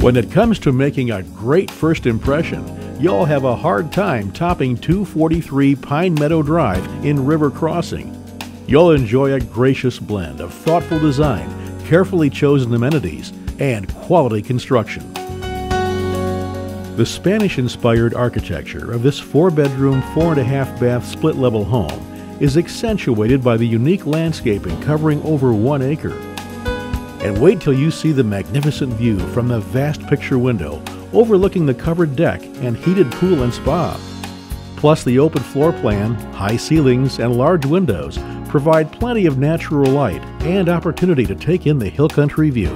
When it comes to making a great first impression, you'll have a hard time topping 243 Pine Meadow Drive in River Crossing. You'll enjoy a gracious blend of thoughtful design, carefully chosen amenities, and quality construction. The Spanish inspired architecture of this four bedroom, four and a half bath split level home is accentuated by the unique landscaping covering over one acre. And wait till you see the magnificent view from the vast picture window overlooking the covered deck and heated pool and spa. Plus, the open floor plan, high ceilings, and large windows provide plenty of natural light and opportunity to take in the hill country view.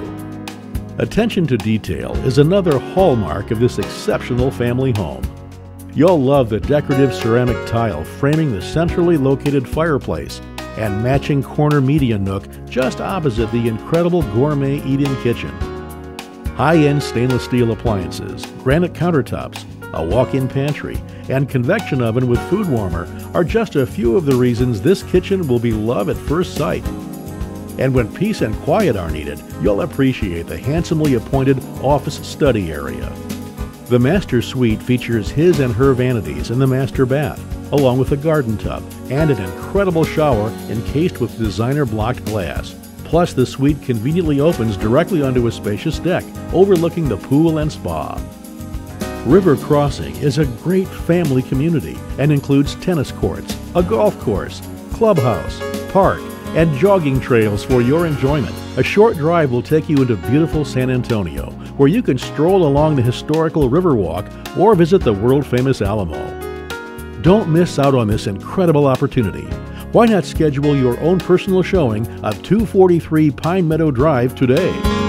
Attention to detail is another hallmark of this exceptional family home. You'll love the decorative ceramic tile framing the centrally located fireplace and matching corner media nook just opposite the incredible gourmet eat-in kitchen. High-end stainless steel appliances, granite countertops, a walk-in pantry, and convection oven with food warmer are just a few of the reasons this kitchen will be love at first sight. And when peace and quiet are needed, you'll appreciate the handsomely appointed office study area. The master suite features his and her vanities in the master bath, along with a garden tub and an incredible shower encased with designer blocked glass. Plus, the suite conveniently opens directly onto a spacious deck overlooking the pool and spa. River Crossing is a great family community and includes tennis courts, a golf course, clubhouse, park, and jogging trails for your enjoyment. A short drive will take you into beautiful San Antonio, where you can stroll along the historical Riverwalk or visit the world famous Alamo. Don't miss out on this incredible opportunity. Why not schedule your own personal showing of 243 Pine Meadow Drive today?